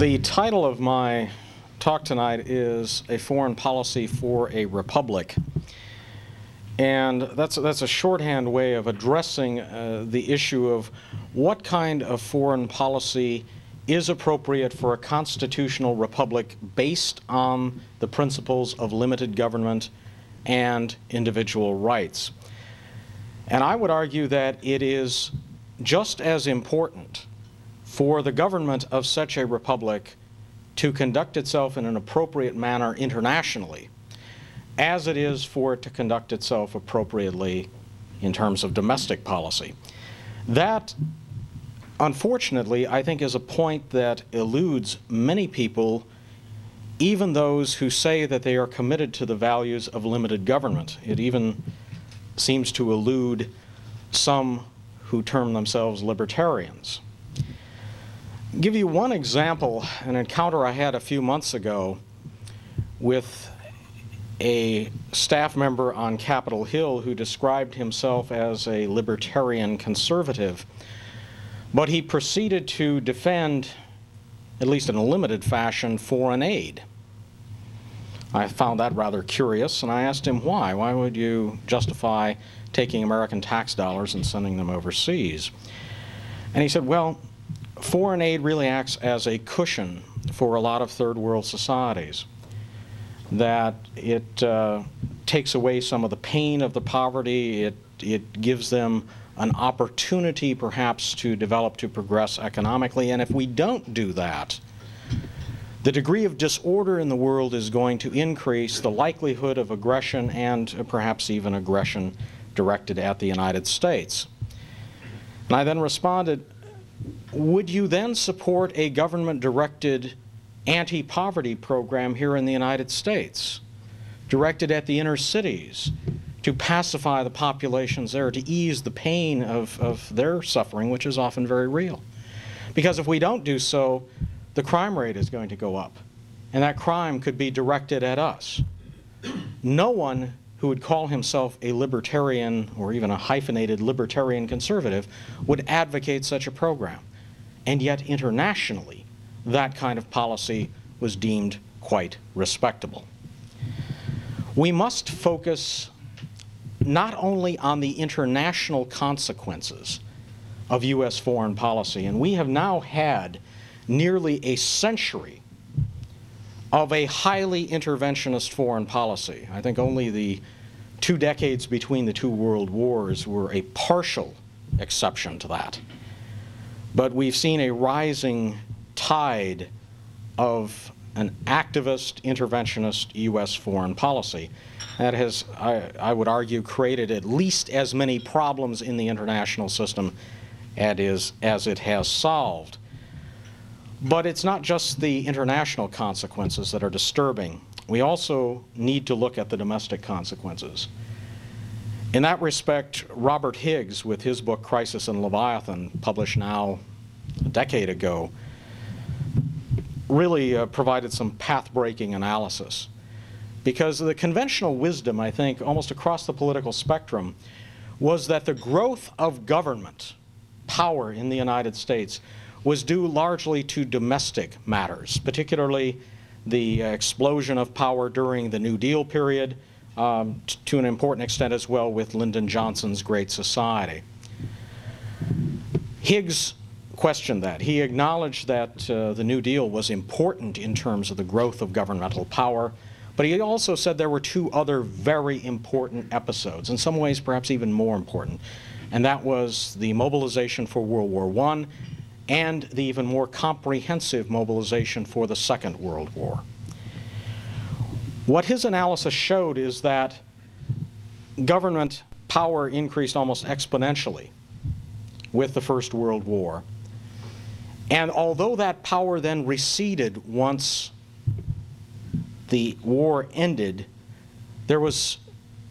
The title of my talk tonight is A Foreign Policy for a Republic. And that's, that's a shorthand way of addressing uh, the issue of what kind of foreign policy is appropriate for a constitutional republic based on the principles of limited government and individual rights. And I would argue that it is just as important for the government of such a republic to conduct itself in an appropriate manner internationally as it is for it to conduct itself appropriately in terms of domestic policy. That, unfortunately, I think is a point that eludes many people, even those who say that they are committed to the values of limited government. It even seems to elude some who term themselves libertarians. Give you one example, an encounter I had a few months ago with a staff member on Capitol Hill who described himself as a libertarian conservative. But he proceeded to defend, at least in a limited fashion, foreign aid. I found that rather curious, and I asked him why. Why would you justify taking American tax dollars and sending them overseas? And he said, well, foreign aid really acts as a cushion for a lot of third world societies. That it uh, takes away some of the pain of the poverty, it, it gives them an opportunity perhaps to develop, to progress economically, and if we don't do that, the degree of disorder in the world is going to increase the likelihood of aggression and uh, perhaps even aggression directed at the United States. And I then responded, would you then support a government-directed anti-poverty program here in the United States, directed at the inner cities, to pacify the populations there, to ease the pain of, of their suffering, which is often very real? Because if we don't do so, the crime rate is going to go up. And that crime could be directed at us. No one who would call himself a libertarian or even a hyphenated libertarian conservative would advocate such a program. And yet internationally, that kind of policy was deemed quite respectable. We must focus not only on the international consequences of U.S. foreign policy, and we have now had nearly a century of a highly interventionist foreign policy. I think only the two decades between the two world wars were a partial exception to that. But we've seen a rising tide of an activist, interventionist U.S. foreign policy that has, I, I, would argue, created at least as many problems in the international system as, as it has solved. But it's not just the international consequences that are disturbing. We also need to look at the domestic consequences. In that respect, Robert Higgs, with his book Crisis and Leviathan, published now a decade ago, really uh, provided some path-breaking analysis. Because the conventional wisdom, I think, almost across the political spectrum, was that the growth of government power in the United States was due largely to domestic matters, particularly the explosion of power during the New Deal period, um, to an important extent as well with Lyndon Johnson's Great Society. Higgs questioned that. He acknowledged that uh, the New Deal was important in terms of the growth of governmental power, but he also said there were two other very important episodes, in some ways perhaps even more important, and that was the mobilization for World War I and the even more comprehensive mobilization for the Second World War. What his analysis showed is that government power increased almost exponentially with the First World War. And although that power then receded once the war ended, there was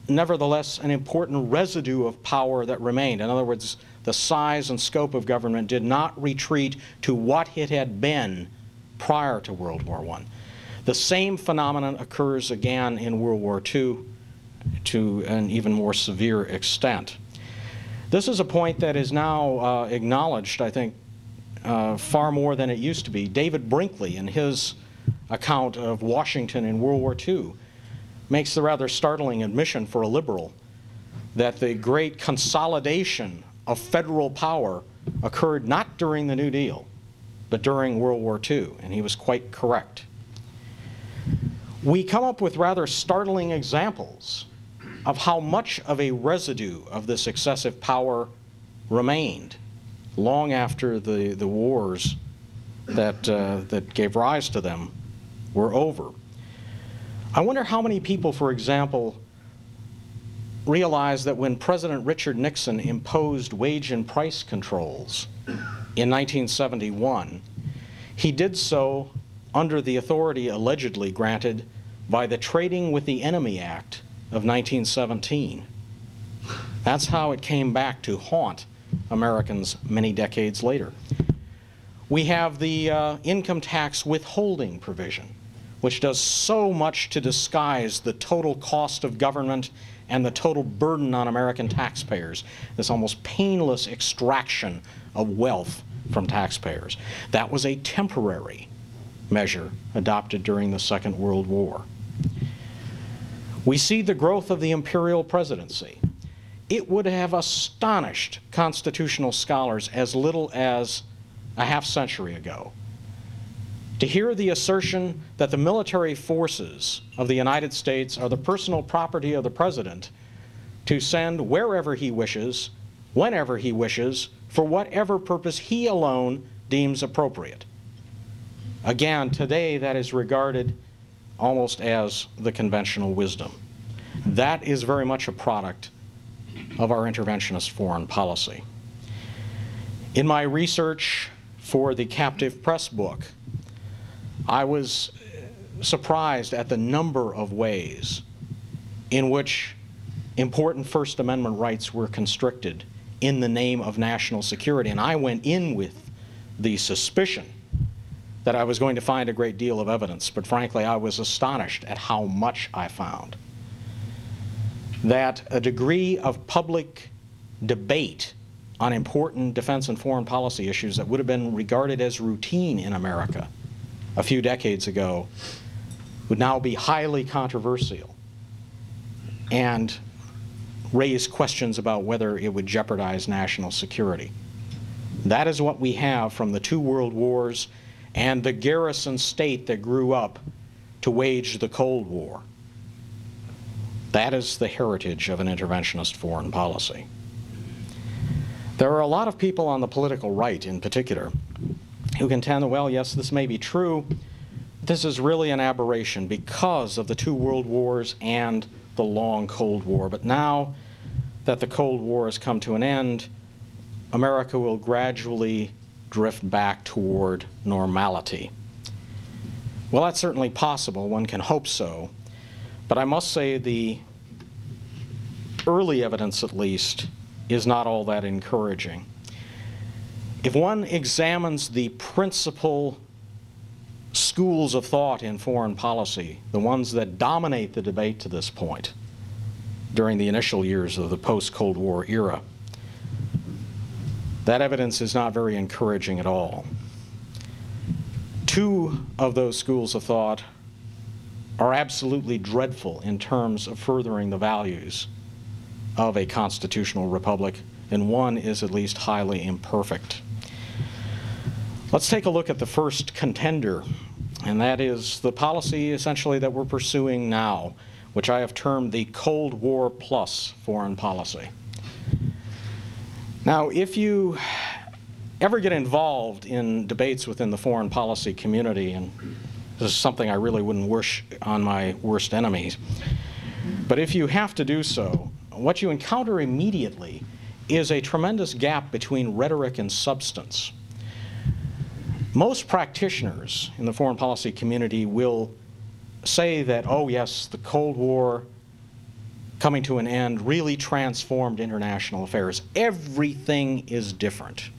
nevertheless an important residue of power that remained. In other words, the size and scope of government did not retreat to what it had been prior to World War I. The same phenomenon occurs again in World War II to an even more severe extent. This is a point that is now uh, acknowledged, I think, uh, far more than it used to be. David Brinkley, in his account of Washington in World War II, makes the rather startling admission for a liberal that the great consolidation of federal power occurred not during the New Deal, but during World War II, and he was quite correct. We come up with rather startling examples of how much of a residue of this excessive power remained long after the, the wars that, uh, that gave rise to them were over. I wonder how many people, for example, realize that when President Richard Nixon imposed wage and price controls in 1971, he did so under the authority allegedly granted by the Trading with the Enemy Act of 1917. That's how it came back to haunt Americans many decades later. We have the uh, income tax withholding provision which does so much to disguise the total cost of government and the total burden on American taxpayers, this almost painless extraction of wealth from taxpayers. That was a temporary measure adopted during the Second World War. We see the growth of the imperial presidency. It would have astonished constitutional scholars as little as a half century ago to hear the assertion that the military forces of the United States are the personal property of the President to send wherever he wishes, whenever he wishes, for whatever purpose he alone deems appropriate. Again, today that is regarded almost as the conventional wisdom. That is very much a product of our interventionist foreign policy. In my research for the Captive Press book, I was surprised at the number of ways in which important First Amendment rights were constricted in the name of national security. And I went in with the suspicion that I was going to find a great deal of evidence, but frankly, I was astonished at how much I found. That a degree of public debate on important defense and foreign policy issues that would have been regarded as routine in America a few decades ago would now be highly controversial and raise questions about whether it would jeopardize national security. That is what we have from the two world wars and the garrison state that grew up to wage the Cold War. That is the heritage of an interventionist foreign policy. There are a lot of people on the political right in particular who contend, well, yes, this may be true. This is really an aberration because of the two world wars and the long Cold War. But now that the Cold War has come to an end, America will gradually drift back toward normality. Well, that's certainly possible. One can hope so. But I must say the early evidence, at least, is not all that encouraging. If one examines the principal schools of thought in foreign policy, the ones that dominate the debate to this point during the initial years of the post-Cold War era, that evidence is not very encouraging at all. Two of those schools of thought are absolutely dreadful in terms of furthering the values of a constitutional republic, and one is at least highly imperfect. Let's take a look at the first contender, and that is the policy essentially that we're pursuing now, which I have termed the Cold War plus foreign policy. Now, if you ever get involved in debates within the foreign policy community, and this is something I really wouldn't wish on my worst enemies, but if you have to do so, what you encounter immediately is a tremendous gap between rhetoric and substance. Most practitioners in the foreign policy community will say that, oh yes, the Cold War coming to an end really transformed international affairs. Everything is different.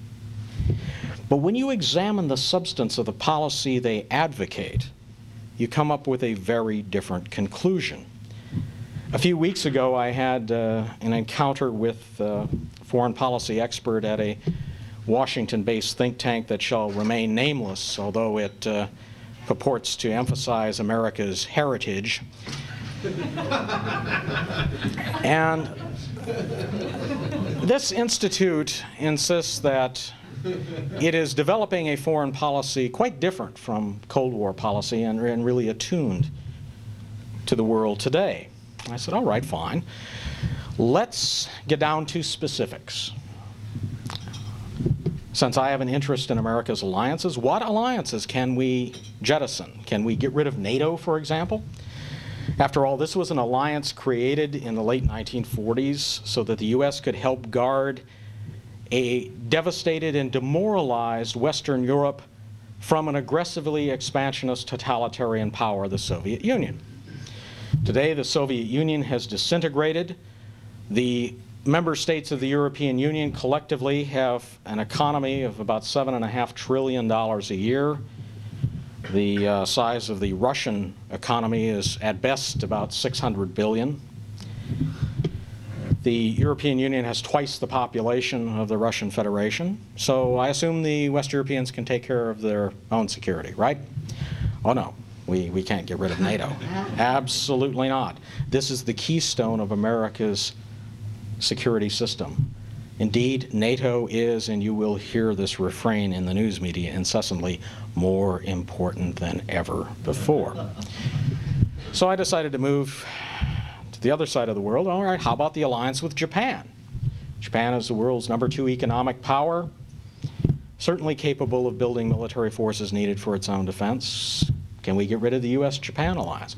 But when you examine the substance of the policy they advocate, you come up with a very different conclusion. A few weeks ago, I had uh, an encounter with a foreign policy expert at a Washington-based think tank that shall remain nameless, although it uh, purports to emphasize America's heritage. And this institute insists that it is developing a foreign policy quite different from Cold War policy and, and really attuned to the world today. I said, all right, fine. Let's get down to specifics. Since I have an interest in America's alliances, what alliances can we jettison? Can we get rid of NATO, for example? After all, this was an alliance created in the late 1940s so that the U.S. could help guard a devastated and demoralized Western Europe from an aggressively expansionist totalitarian power, the Soviet Union. Today, the Soviet Union has disintegrated. The member states of the European Union collectively have an economy of about $7.5 trillion a year. The uh, size of the Russian economy is at best about 600 billion. The European Union has twice the population of the Russian Federation, so I assume the West Europeans can take care of their own security, right? Oh no, we, we can't get rid of NATO. Absolutely not. This is the keystone of America's security system. Indeed, NATO is, and you will hear this refrain in the news media incessantly, more important than ever before. So I decided to move to the other side of the world, all right, how about the alliance with Japan? Japan is the world's number two economic power, certainly capable of building military forces needed for its own defense. Can we get rid of the U.S.-Japan alliance?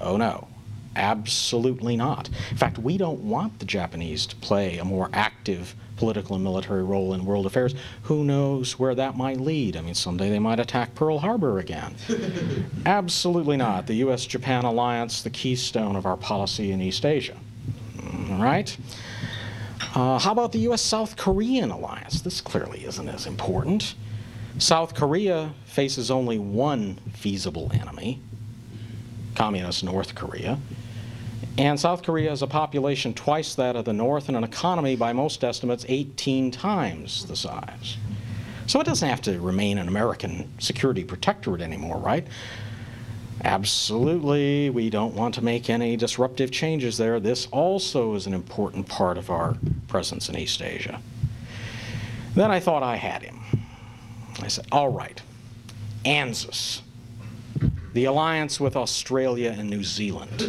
Oh no, absolutely not. In fact, we don't want the Japanese to play a more active political and military role in world affairs. Who knows where that might lead? I mean, someday they might attack Pearl Harbor again. Absolutely not. The U.S.-Japan alliance, the keystone of our policy in East Asia. All right? Uh, how about the U.S.-South Korean alliance? This clearly isn't as important. South Korea faces only one feasible enemy, Communist North Korea. And South Korea has a population twice that of the North and an economy, by most estimates, 18 times the size. So it doesn't have to remain an American security protectorate anymore, right? Absolutely, we don't want to make any disruptive changes there. This also is an important part of our presence in East Asia. Then I thought I had him. I said, all right, ANZUS the alliance with Australia and New Zealand.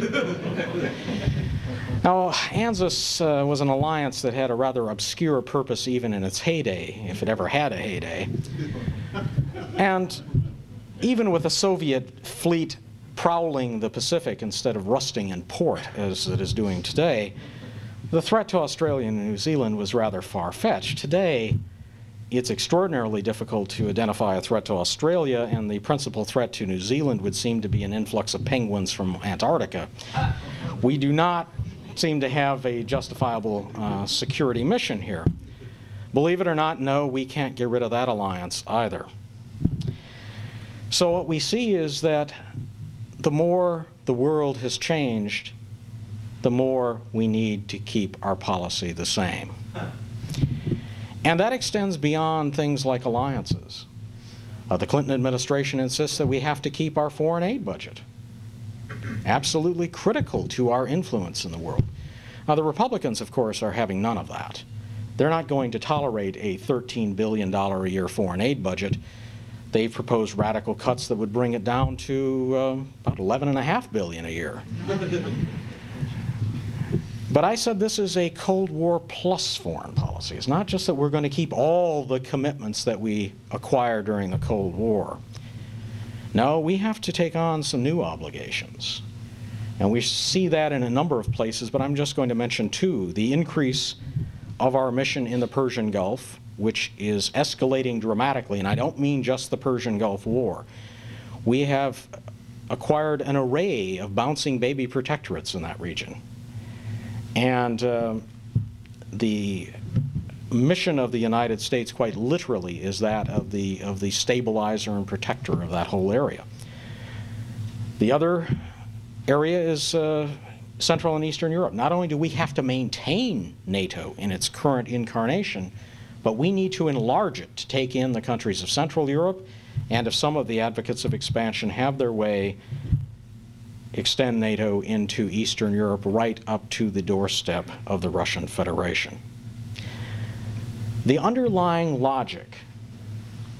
now, ANZUS uh, was an alliance that had a rather obscure purpose even in its heyday, if it ever had a heyday. And even with a Soviet fleet prowling the Pacific instead of rusting in port, as it is doing today, the threat to Australia and New Zealand was rather far-fetched. Today, it's extraordinarily difficult to identify a threat to Australia, and the principal threat to New Zealand would seem to be an influx of penguins from Antarctica. We do not seem to have a justifiable uh, security mission here. Believe it or not, no, we can't get rid of that alliance either. So what we see is that the more the world has changed, the more we need to keep our policy the same. And that extends beyond things like alliances. Uh, the Clinton administration insists that we have to keep our foreign aid budget. Absolutely critical to our influence in the world. Now, the Republicans, of course, are having none of that. They're not going to tolerate a $13 billion a year foreign aid budget. They've proposed radical cuts that would bring it down to uh, about 11.5 billion a year. But I said this is a Cold War plus foreign policy. It's not just that we're going to keep all the commitments that we acquired during the Cold War. No, we have to take on some new obligations. And we see that in a number of places, but I'm just going to mention two. The increase of our mission in the Persian Gulf, which is escalating dramatically, and I don't mean just the Persian Gulf War. We have acquired an array of bouncing baby protectorates in that region. And uh, the mission of the United States, quite literally, is that of the, of the stabilizer and protector of that whole area. The other area is uh, Central and Eastern Europe. Not only do we have to maintain NATO in its current incarnation, but we need to enlarge it to take in the countries of Central Europe, and if some of the advocates of expansion have their way, extend NATO into Eastern Europe right up to the doorstep of the Russian Federation. The underlying logic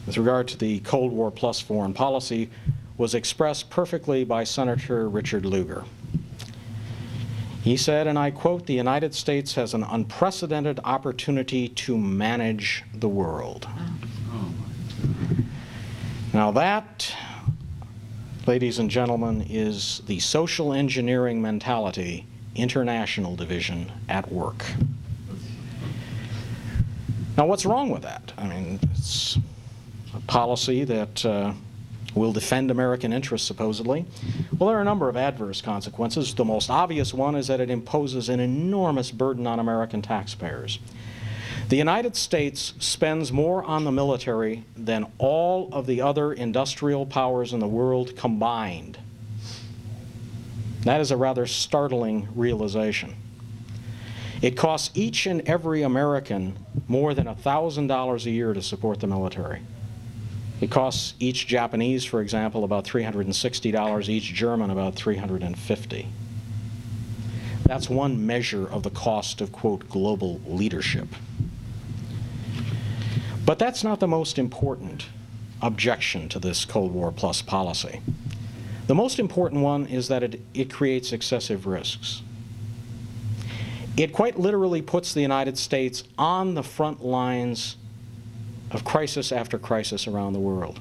with regard to the Cold War plus foreign policy was expressed perfectly by Senator Richard Lugar. He said, and I quote, the United States has an unprecedented opportunity to manage the world. Now that, ladies and gentlemen, is the social engineering mentality international division at work. Now what's wrong with that? I mean, it's a policy that uh, will defend American interests, supposedly. Well, there are a number of adverse consequences. The most obvious one is that it imposes an enormous burden on American taxpayers. The United States spends more on the military than all of the other industrial powers in the world combined. That is a rather startling realization. It costs each and every American more than $1,000 a year to support the military. It costs each Japanese, for example, about $360, each German about 350. That's one measure of the cost of, quote, global leadership. But that's not the most important objection to this Cold War plus policy. The most important one is that it, it creates excessive risks. It quite literally puts the United States on the front lines of crisis after crisis around the world.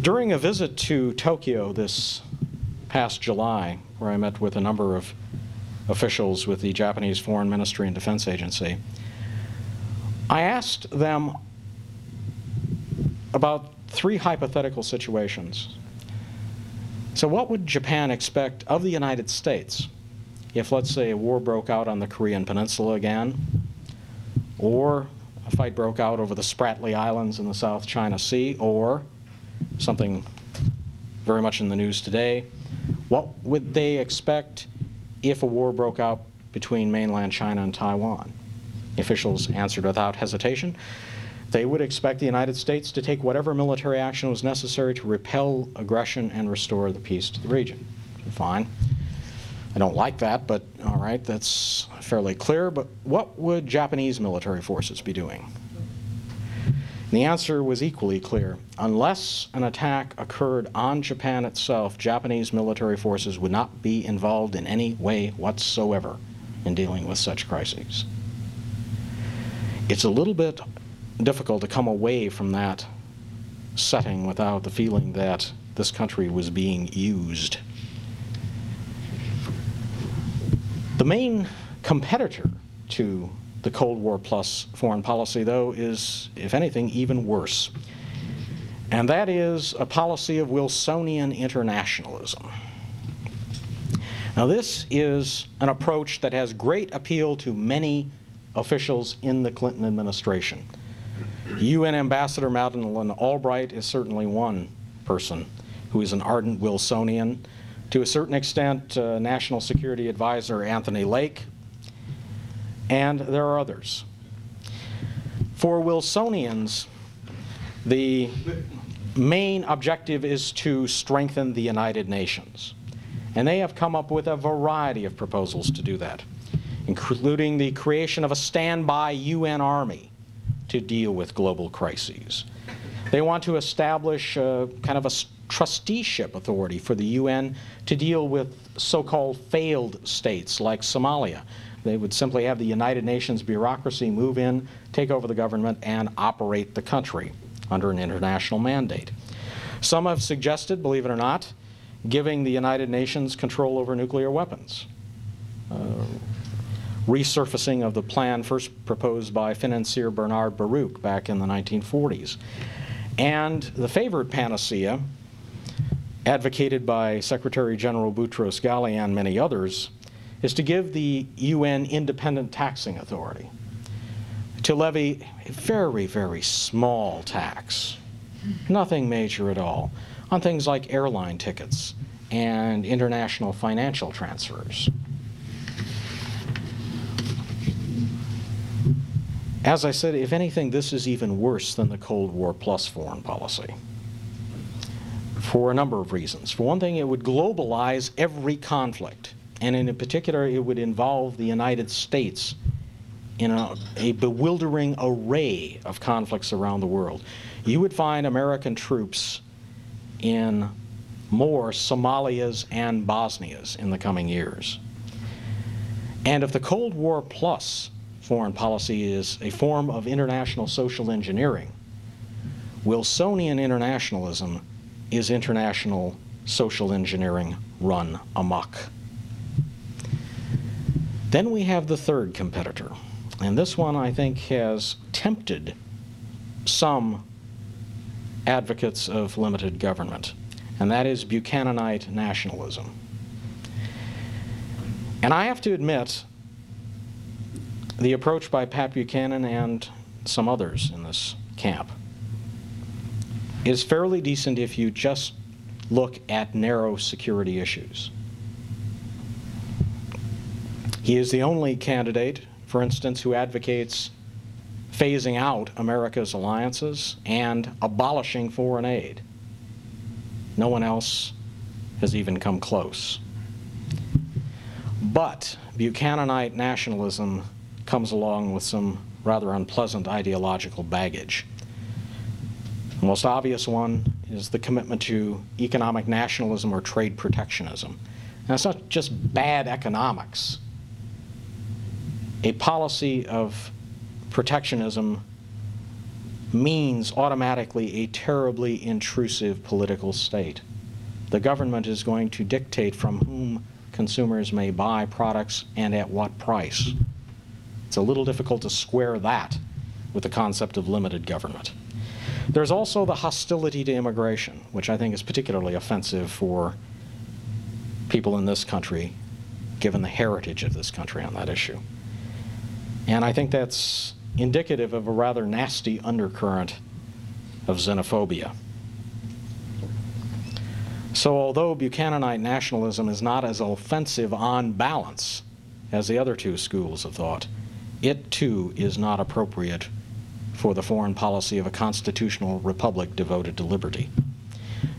During a visit to Tokyo this past July, where I met with a number of officials with the Japanese Foreign Ministry and Defense Agency, I asked them about three hypothetical situations. So what would Japan expect of the United States if, let's say, a war broke out on the Korean Peninsula again, or a fight broke out over the Spratly Islands in the South China Sea, or something very much in the news today, what would they expect if a war broke out between mainland China and Taiwan? Officials answered without hesitation. They would expect the United States to take whatever military action was necessary to repel aggression and restore the peace to the region. Fine. I don't like that, but all right, that's fairly clear. But what would Japanese military forces be doing? And the answer was equally clear. Unless an attack occurred on Japan itself, Japanese military forces would not be involved in any way whatsoever in dealing with such crises. It's a little bit difficult to come away from that setting without the feeling that this country was being used The main competitor to the Cold War plus foreign policy, though, is, if anything, even worse. And that is a policy of Wilsonian internationalism. Now, this is an approach that has great appeal to many officials in the Clinton administration. UN Ambassador Madeleine Albright is certainly one person who is an ardent Wilsonian to a certain extent, uh, National Security Advisor Anthony Lake, and there are others. For Wilsonians, the main objective is to strengthen the United Nations. And they have come up with a variety of proposals to do that, including the creation of a standby UN army to deal with global crises. They want to establish a, kind of a trusteeship authority for the UN to deal with so-called failed states like Somalia. They would simply have the United Nations bureaucracy move in, take over the government, and operate the country under an international mandate. Some have suggested, believe it or not, giving the United Nations control over nuclear weapons. Uh, resurfacing of the plan first proposed by financier Bernard Baruch back in the 1940s. And the favored panacea advocated by Secretary General Boutros Ghali and many others, is to give the UN independent taxing authority to levy a very, very small tax, nothing major at all, on things like airline tickets and international financial transfers. As I said, if anything, this is even worse than the Cold War plus foreign policy for a number of reasons. For one thing, it would globalize every conflict, and in particular, it would involve the United States in a, a, bewildering array of conflicts around the world. You would find American troops in more Somalias and Bosnias in the coming years. And if the Cold War plus foreign policy is a form of international social engineering, Wilsonian internationalism is international social engineering run amok. Then we have the third competitor, and this one I think has tempted some advocates of limited government, and that is Buchananite nationalism. And I have to admit, the approach by Pat Buchanan and some others in this camp is fairly decent if you just look at narrow security issues. He is the only candidate, for instance, who advocates phasing out America's alliances and abolishing foreign aid. No one else has even come close. But Buchananite nationalism comes along with some rather unpleasant ideological baggage. The most obvious one is the commitment to economic nationalism or trade protectionism. And it's not just bad economics. A policy of protectionism means automatically a terribly intrusive political state. The government is going to dictate from whom consumers may buy products and at what price. It's a little difficult to square that with the concept of limited government. There's also the hostility to immigration, which I think is particularly offensive for people in this country, given the heritage of this country on that issue. And I think that's indicative of a rather nasty undercurrent of xenophobia. So although Buchananite nationalism is not as offensive on balance as the other two schools of thought, it too is not appropriate for the foreign policy of a constitutional republic devoted to liberty.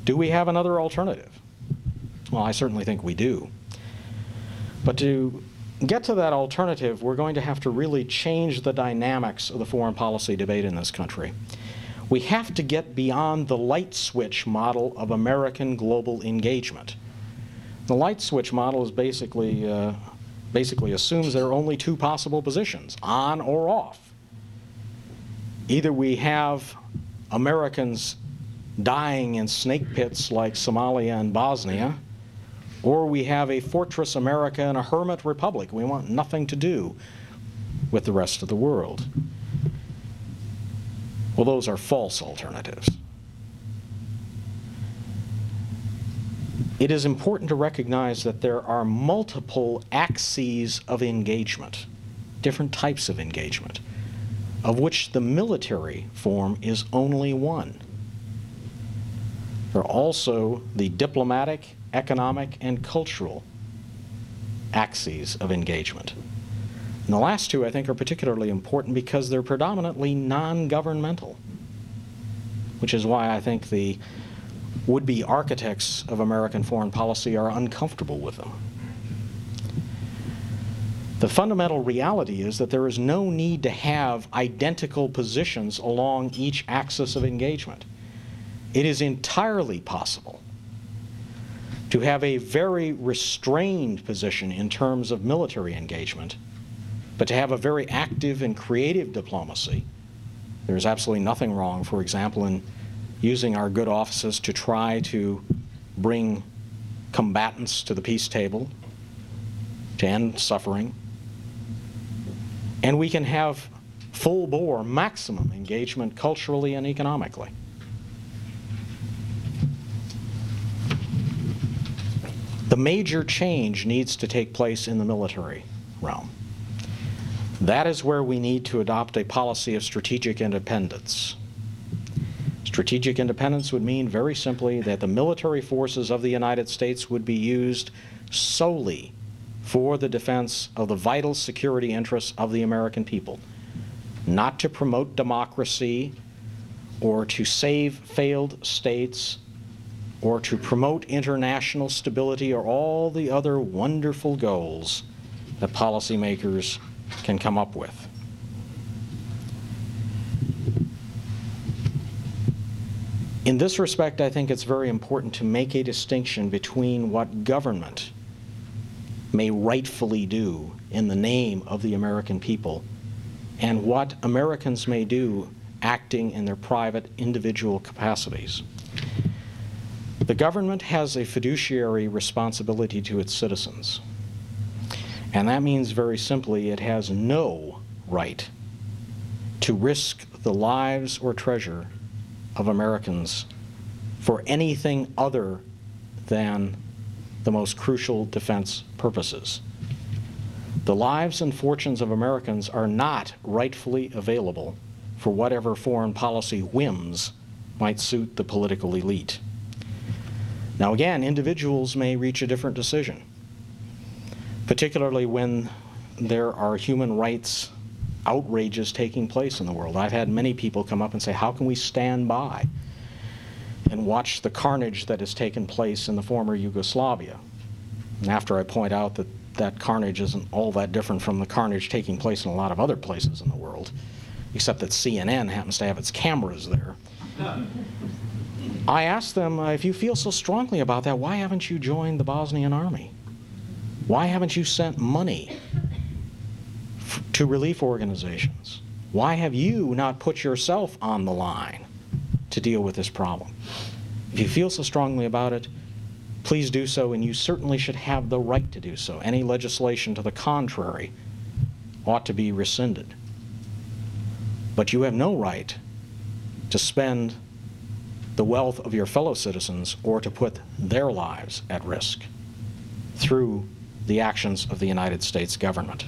Do we have another alternative? Well, I certainly think we do. But to get to that alternative, we're going to have to really change the dynamics of the foreign policy debate in this country. We have to get beyond the light switch model of American global engagement. The light switch model is basically, uh, basically assumes there are only two possible positions, on or off. Either we have Americans dying in snake pits like Somalia and Bosnia, or we have a fortress America and a hermit republic. We want nothing to do with the rest of the world. Well, those are false alternatives. It is important to recognize that there are multiple axes of engagement, different types of engagement of which the military form is only one. There are also the diplomatic, economic, and cultural axes of engagement. And the last two, I think, are particularly important because they're predominantly non-governmental, which is why I think the would-be architects of American foreign policy are uncomfortable with them. The fundamental reality is that there is no need to have identical positions along each axis of engagement. It is entirely possible to have a very restrained position in terms of military engagement, but to have a very active and creative diplomacy. There's absolutely nothing wrong, for example, in using our good offices to try to bring combatants to the peace table, to end suffering, and we can have full bore, maximum engagement culturally and economically. The major change needs to take place in the military realm. That is where we need to adopt a policy of strategic independence. Strategic independence would mean very simply that the military forces of the United States would be used solely for the defense of the vital security interests of the American people. not to promote democracy or to save failed states or to promote international stability or all the other wonderful goals that policymakers can come up with. In this respect, I think it's very important to make a distinction between what government may rightfully do in the name of the American people and what Americans may do acting in their private individual capacities. The government has a fiduciary responsibility to its citizens. And that means very simply it has no right to risk the lives or treasure of Americans for anything other than the most crucial defense purposes. The lives and fortunes of Americans are not rightfully available for whatever foreign policy whims might suit the political elite. Now again, individuals may reach a different decision, particularly when there are human rights outrages taking place in the world. I've had many people come up and say, how can we stand by and watch the carnage that has taken place in the former Yugoslavia? And after I point out that that carnage isn't all that different from the carnage taking place in a lot of other places in the world, except that CNN happens to have its cameras there. I asked them, uh, if you feel so strongly about that, why haven't you joined the Bosnian army? Why haven't you sent money to relief organizations? Why have you not put yourself on the line to deal with this problem? If you feel so strongly about it, please do so, and you certainly should have the right to do so. Any legislation to the contrary ought to be rescinded. But you have no right to spend the wealth of your fellow citizens or to put their lives at risk through the actions of the United States government.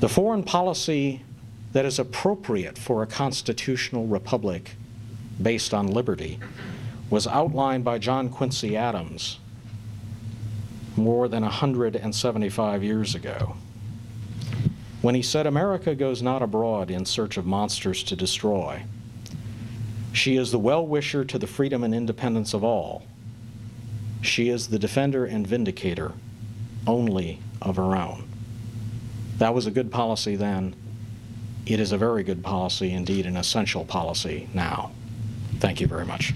The foreign policy that is appropriate for a constitutional republic based on liberty was outlined by John Quincy Adams more than 175 years ago when he said, America goes not abroad in search of monsters to destroy. She is the well-wisher to the freedom and independence of all. She is the defender and vindicator only of her own. That was a good policy then. It is a very good policy, indeed an essential policy now. Thank you very much.